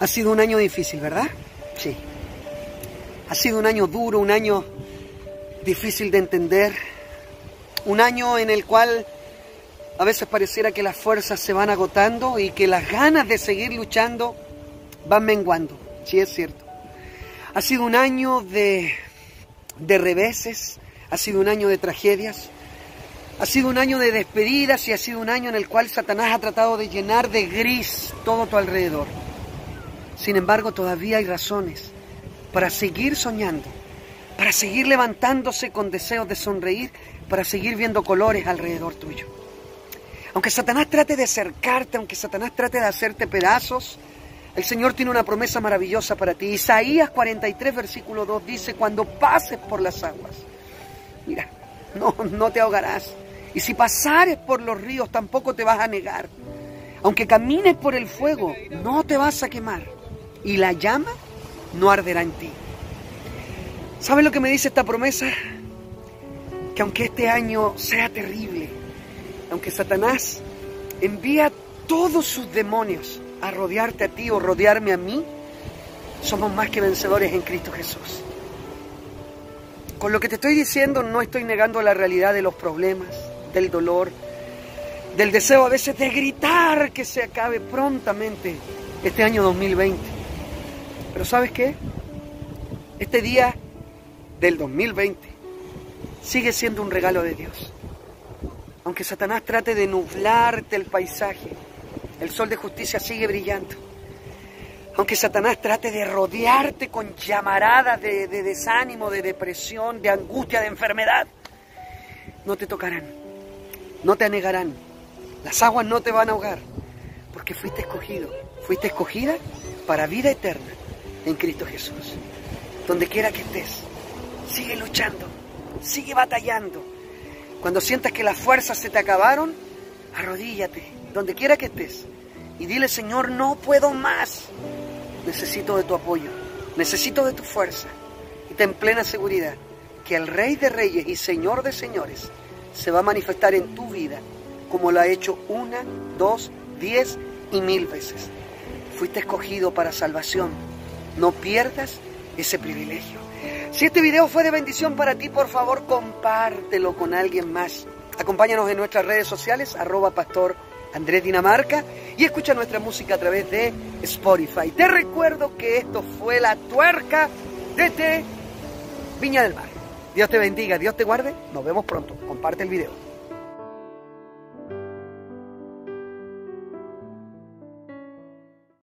Ha sido un año difícil, ¿verdad? Sí. Ha sido un año duro, un año difícil de entender, un año en el cual a veces pareciera que las fuerzas se van agotando y que las ganas de seguir luchando van menguando. Sí, es cierto. Ha sido un año de, de reveses, ha sido un año de tragedias, ha sido un año de despedidas y ha sido un año en el cual Satanás ha tratado de llenar de gris todo tu alrededor. Sin embargo, todavía hay razones para seguir soñando, para seguir levantándose con deseos de sonreír, para seguir viendo colores alrededor tuyo. Aunque Satanás trate de acercarte, aunque Satanás trate de hacerte pedazos, el Señor tiene una promesa maravillosa para ti. Isaías 43, versículo 2 dice, cuando pases por las aguas, mira, no, no te ahogarás. Y si pasares por los ríos, tampoco te vas a negar. Aunque camines por el fuego, no te vas a quemar. Y la llama no arderá en ti. ¿Sabes lo que me dice esta promesa? Que aunque este año sea terrible, aunque Satanás envía todos sus demonios a rodearte a ti o rodearme a mí, somos más que vencedores en Cristo Jesús. Con lo que te estoy diciendo no estoy negando la realidad de los problemas, del dolor, del deseo a veces de gritar que se acabe prontamente este año 2020. Pero ¿sabes qué? Este día del 2020 sigue siendo un regalo de Dios. Aunque Satanás trate de nublarte el paisaje, el sol de justicia sigue brillando. Aunque Satanás trate de rodearte con llamaradas de, de, desánimo, de depresión, de angustia, de enfermedad, no te tocarán, no te anegarán, las aguas no te van a ahogar, porque fuiste escogido, fuiste escogida para vida eterna en Cristo Jesús. Donde quiera que estés, sigue luchando, sigue batallando. Cuando sientas que las fuerzas se te acabaron, arrodíllate, donde quiera que estés, y dile, Señor, no puedo más. Necesito de tu apoyo, necesito de tu fuerza. Y ten plena seguridad que el Rey de Reyes y Señor de Señores se va a manifestar en tu vida como lo ha hecho una, dos, diez y mil veces. Fuiste escogido para salvación. No pierdas ese privilegio. Si este video fue de bendición para ti, por favor compártelo con alguien más. Acompáñanos en nuestras redes sociales, arroba pastor Andrés Dinamarca, y escucha nuestra música a través de Spotify. Te recuerdo que esto fue la tuerca desde Viña del Mar. Dios te bendiga, Dios te guarde. Nos vemos pronto. Comparte el video.